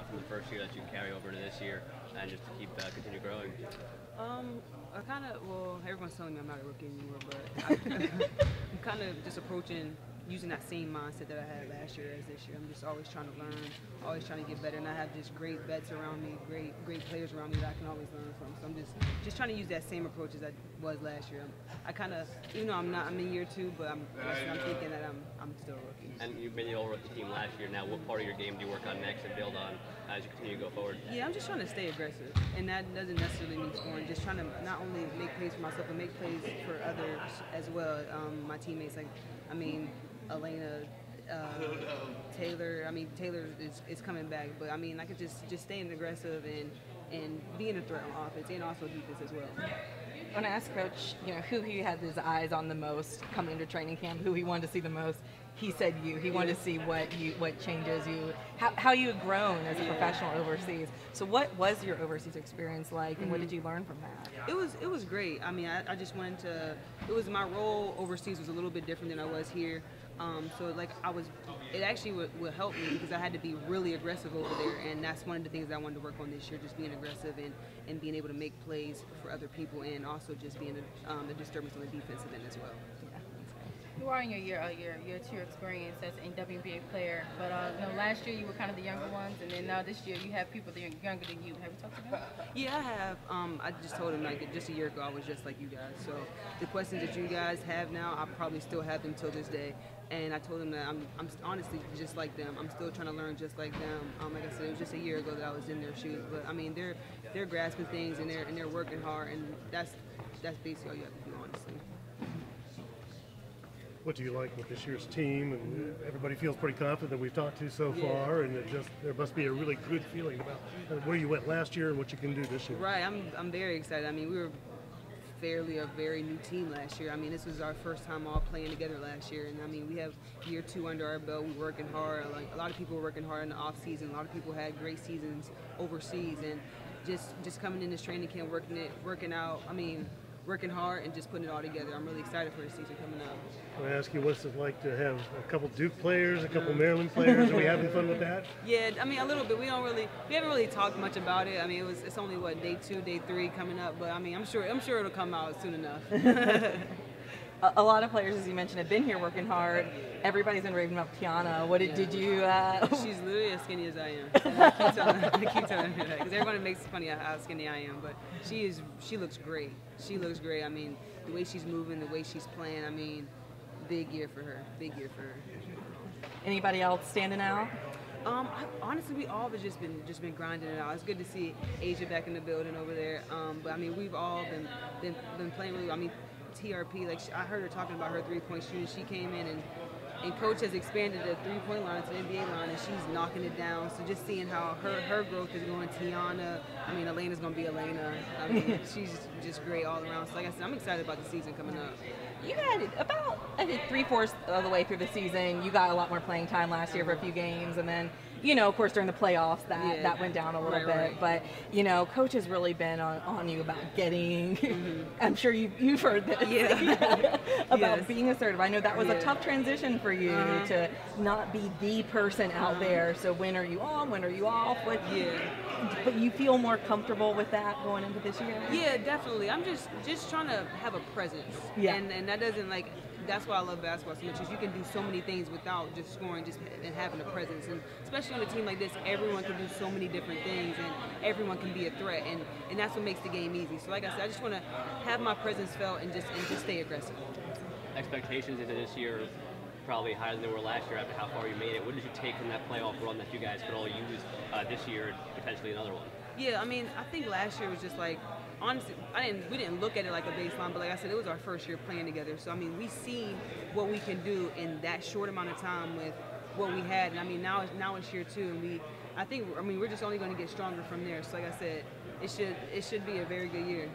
lot from the first year that you can carry over to this year and just to keep uh, continue growing? Um, I kind of well, everyone's telling me I'm not a rookie anymore, but I, I'm kind of just approaching using that same mindset that I had last year as this year. I'm just always trying to learn, always trying to get better, and I have just great vets around me, great great players around me that I can always learn from. So I'm just just trying to use that same approach as I was last year. I'm, I kind of, even though I'm not, I'm in year two, but I'm I'm thinking that I'm I'm still a rookie. And you've been the all-rookie team last year. Now, what part of your game do you work on next and build on as you continue to go forward? Yeah, I'm just trying to stay aggressive, and that doesn't necessarily mean scoring. Just trying to not only make plays for myself, but make plays for others as well. Um, my teammates, like, I mean, Elena, uh, Tayler. I mean, Tayler is, is coming back, but I mean, I could just just staying aggressive and and being a threat on offense and also defense as well. When I asked Coach, you know, who he had his eyes on the most coming into training camp, who he wanted to see the most, he said you. He wanted to see what you, what changes you, how, how you had grown as a professional overseas. So, what was your overseas experience like, and what did you learn from that? It was it was great. I mean, I, I just wanted to. It was my role overseas was a little bit different than I was here. Um, so like I was, it actually would, would help me because I had to be really aggressive over there, and that's one of the things that I wanted to work on this year, just being aggressive and, and being able to make plays for other people, and also just being a, um, a disturbance on the defensive end as well. You are in your year, uh, your year two experience as a WNBA player, but uh, you know, last year you were kind of the younger ones, and then now this year you have people that are younger than you. Have you talked to them? Yeah, I have. Um, I just told him like just a year ago I was just like you guys. So the questions that you guys have now, I probably still have them till this day. And I told him that I'm, I'm honestly just like them. I'm still trying to learn just like them. Um, like I said, it was just a year ago that I was in their shoes. But I mean, they're they're grasping things and they're and they're working hard, and that's that's basically all you have to do, honestly. What do you like with this year's team? And everybody feels pretty confident that we've talked to so far, and it just there must be a really good feeling about where you went last year and what you can do this year. Right. I'm I'm very excited. I mean, we were fairly a very new team last year. I mean, this was our first time all playing together last year, and I mean, we have year two under our belt. We're working hard. Like a lot of people were working hard in the off season. A lot of people had great seasons overseas, and just just coming in this training camp, working it, working out. I mean, working hard and just putting it all together. I'm really excited for the season coming up. Can I ask you what's it like to have a couple Duke players, a couple Maryland players? Are we having fun with that? Yeah, I mean a little bit. We don't really, we haven't really talked much about it. I mean, it was it's only what day two, day three coming up, but I mean, I'm sure I'm sure it'll come out soon enough. A, a lot of players, as you mentioned, have been here working hard. Everybody's been raving about Tianna. What did, Yeah. did you? Uh, She's literally as skinny as I am. I keep telling, I keep telling her that because everyone makes fun of how skinny I am, but she is. She looks great. She looks great. I mean, the way she's moving, the way she's playing. I mean, big year for her. Big year for her. anybody else standing out? Um, I, honestly, we all have just been just been grinding it out. It's good to see Asia back in the building over there. Um, but I mean, we've all been been, been playing really. I mean, TRP. Like she, I heard her talking about her three point shooting. She came in and. And coach has expanded the three-point line to the NBA line, and she's knocking it down. So just seeing how her, her growth is going, Tianna. I mean, Elena's gonna be Elena. I mean, she's just great all around. So like I said, I'm excited about the season coming up. You had about I think three fourths of the way through the season. You got a lot more playing time last year for a few games, and then you know, of course, during the playoffs, that Yeah. that went down a little Right, bit. right. But you know, coach has really been on, on you about getting. I'm sure you've, you've heard this. Mm-hmm. Yeah. about Yes. being assertive. I know that was a tough transition for you Uh-huh. to not be the person out there. So when are you on? When are you off? What, Yeah. But you feel more comfortable with that going into this year? Yeah, definitely. I'm just just trying to have a presence. Yeah. And and that doesn't like that's why I love basketball so much is you can do so many things without just scoring just and having a presence and especially on a team like this everyone can do so many different things and everyone can be a threat and and that's what makes the game easy so like i said i just want to have my presence felt and just and just stay aggressive Expectations into this year probably higher than they were last year after how far you made it. What did you take from that playoff run that you guys could all use uh, this year and potentially another one? Yeah, I mean, I think last year was just like honestly, I didn't we didn't look at it like a baseline, but like I said, it was our first year playing together. So I mean, we seen what we can do in that short amount of time with what we had. And I mean, now it's now it's year two, and we I think I mean we're just only going to get stronger from there. So like I said, it should it should be a very good year.